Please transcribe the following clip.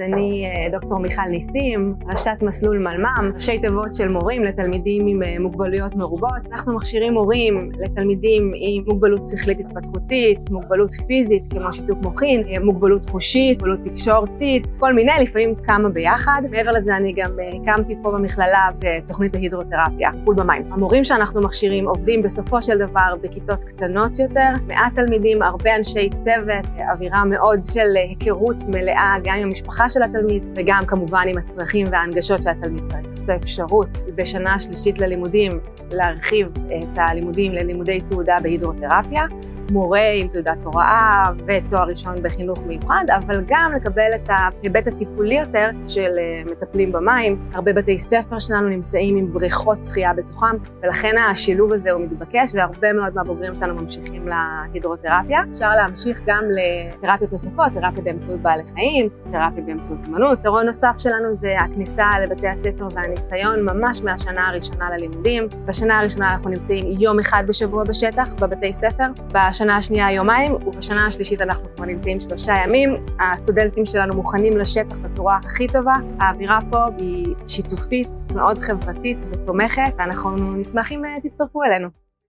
אני אה, דוקטור מיכל ניסים, ראשת מסלול מלמ"ם, ראשי תיבות של מורים לתלמידים עם אה, מוגבלויות מרובות. אנחנו מכשירים מורים לתלמידים עם מוגבלות שכלית התפתחותית, מוגבלות פיזית כמו שיתוק מוחין, אה, מוגבלות חושית, מוגבלות תקשורתית, כל מיני, לפעמים כמה ביחד. מעבר לזה אני גם הקמתי פה במכללה בתוכנית ההידרותרפיה, טיפול במים. המורים שאנחנו מכשירים עובדים בסופו של דבר בכיתות קטנות יותר, מעט תלמידים, הרבה אנשי צוות, אווירה מאוד של היכרות מלאה גם עם המשפחה של התלמיד וגם כמובן עם הצרכים וההנגשות שהתלמיד צריך. את האפשרות בשנה השלישית ללימודים להרחיב את הלימודים ללימודי תעודה בהידרותרפיה, מורה עם תעודת הוראה ותואר ראשון בחינוך מיוחד, אבל גם לקבל את ההיבט הטיפולי יותר של אה, מטפלים במים. הרבה בתי ספר שלנו נמצאים עם בריכות שחייה בתוכם, ולכן השילוב הזה הוא מתבקש, והרבה מאוד מהבוגרים שלנו ממשיכים להידרותרפיה. אפשר להמשיך גם לתרפיות נוספות, תרפיה באמצעות בעלי חיים, תרפיה באמצעות אמנות. יתרון נוסף שלנו זה הכניסה לבתי הספר והניסיון ממש מהשנה הראשונה ללימודים. בשנה הראשונה אנחנו נמצאים יום אחד בשבוע בשטח, בבתי ספר. בשנה השנייה יומיים, ובשנה השלישית אנחנו כבר נמצאים שלושה ימים. הסטודנטים שלנו מוכנים לשטח בצורה הכי טובה. האווירה פה היא שיתופית, מאוד חברתית ותומכת, ואנחנו נשמח אם אה, תצטרפו אלינו.